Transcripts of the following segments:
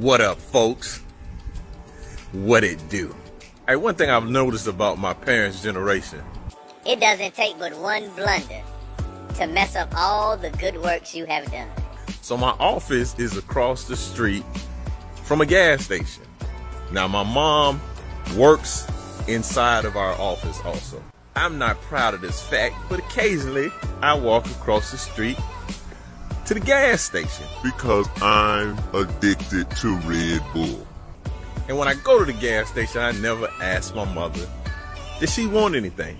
What up, folks? What it do? Hey, one thing I've noticed about my parents' generation. It doesn't take but one blunder to mess up all the good works you have done. So my office is across the street from a gas station. Now my mom works inside of our office also. I'm not proud of this fact, but occasionally I walk across the street to the gas station. Because I'm addicted to Red Bull. And when I go to the gas station, I never ask my mother, does she want anything?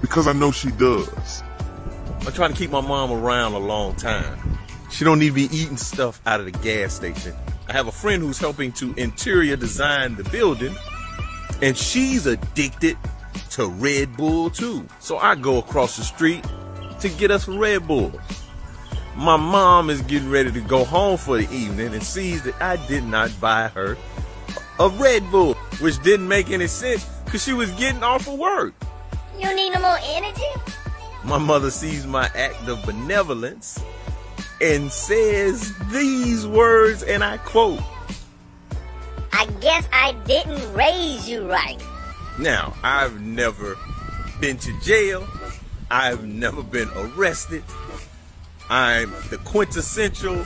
Because I know she does. I'm trying to keep my mom around a long time. She don't need to be eating stuff out of the gas station. I have a friend who's helping to interior design the building, and she's addicted to Red Bull too. So I go across the street to get us Red Bull. My mom is getting ready to go home for the evening and sees that I did not buy her a Red Bull, which didn't make any sense because she was getting off of work. You need no more energy? My mother sees my act of benevolence and says these words, and I quote I guess I didn't raise you right. Now, I've never been to jail, I've never been arrested. I'm the quintessential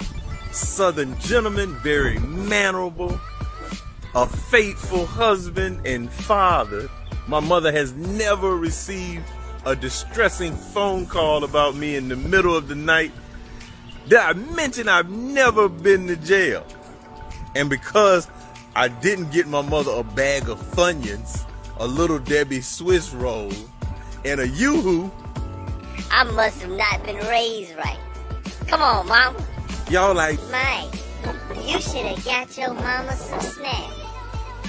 Southern gentleman, very mannerable, a faithful husband and father. My mother has never received a distressing phone call about me in the middle of the night. Did I mention I've never been to jail? And because I didn't get my mother a bag of Funyuns, a little Debbie Swiss roll, and a Yoo-hoo, I must have not been raised right. Come on, mama. y'all like, Mike, you should have got your mama some snacks.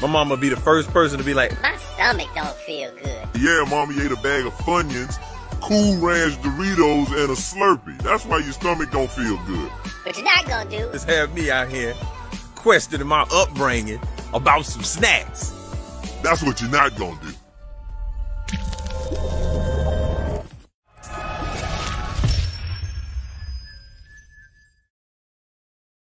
my mama be the first person to be like, My stomach don't feel good. Yeah, mommy ate a bag of Funyuns, Cool Ranch Doritos, and a Slurpee. That's why your stomach don't feel good. What you're not gonna do just have me out here questioning my upbringing about some snacks. That's what you're not gonna do.